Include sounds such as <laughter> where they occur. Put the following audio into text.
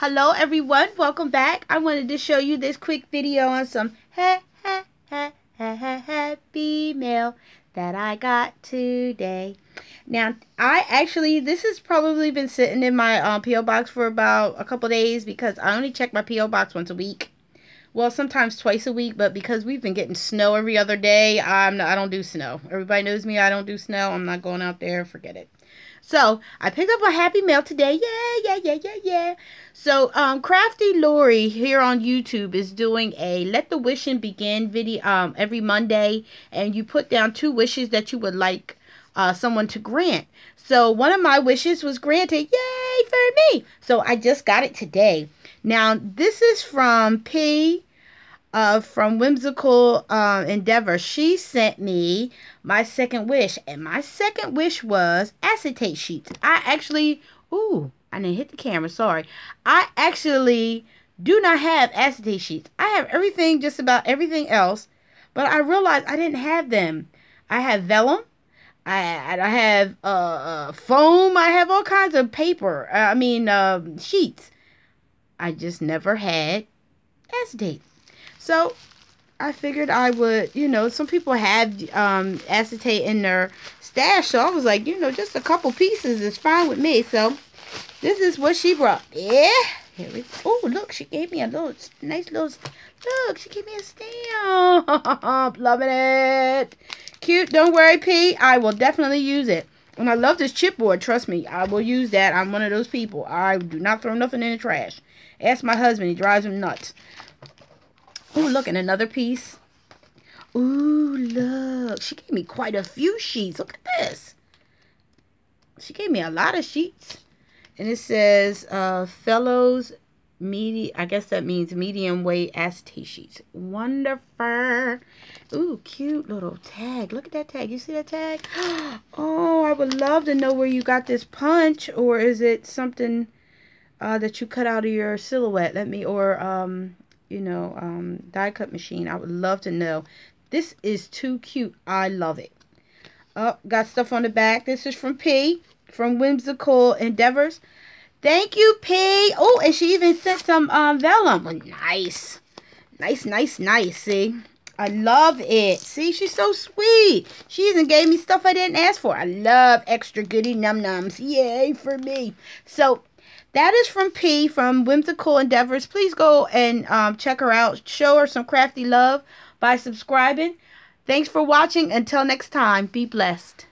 Hello everyone, welcome back. I wanted to show you this quick video on some ha ha ha ha ha happy mail that I got today. Now, I actually, this has probably been sitting in my um, P.O. box for about a couple days because I only check my P.O. box once a week. Well, sometimes twice a week, but because we've been getting snow every other day, I'm not, I don't do snow. Everybody knows me, I don't do snow. I'm not going out there, forget it. So I picked up a happy mail today. Yeah, yeah, yeah, yeah, yeah. So um, Crafty Lori here on YouTube is doing a Let the Wishing Begin video um, every Monday, and you put down two wishes that you would like uh, someone to grant. So one of my wishes was granted. Yay for me! So I just got it today. Now this is from Pea uh, from Whimsical uh, Endeavor, she sent me my second wish. And my second wish was acetate sheets. I actually, ooh, I didn't hit the camera, sorry. I actually do not have acetate sheets. I have everything, just about everything else. But I realized I didn't have them. I have vellum. I, I have uh, uh, foam. I have all kinds of paper. Uh, I mean, uh, sheets. I just never had acetate. So I figured I would, you know, some people have um, acetate in their stash. So I was like, you know, just a couple pieces is fine with me. So this is what she brought. Yeah. Here Oh, look, she gave me a little, nice little, look, she gave me a stamp. <laughs> Loving it. Cute. Don't worry, Pea. I will definitely use it. And I love this chipboard. Trust me, I will use that. I'm one of those people. I do not throw nothing in the trash. Ask my husband. He drives him nuts. Oh, look, and another piece. Ooh, look. She gave me quite a few sheets. Look at this. She gave me a lot of sheets. And it says, uh, Fellowes, medium, I guess that means medium weight acetate sheets. Wonderful. Ooh, cute little tag. Look at that tag. You see that tag? <gasps> Oh, I would love to know where you got this punch. Or is it something uh, that you cut out of your silhouette? Let me, or um, you know, um, die cut machine. I would love to know. This is too cute. I love it. Oh, got stuff on the back. This is from Pea, from Whimsical Endeavors. Thank you, Pea. Oh, and she even sent some um, vellum. Oh, nice. Nice, nice, nice. See? I love it. See, she's so sweet. She even gave me stuff I didn't ask for. I love extra goody num-nums. Yay for me. So, that is from Pea from Whimsical Endeavors. Please go and um, check her out. Show her some crafty love by subscribing. Thanks for watching. Until next time, be blessed.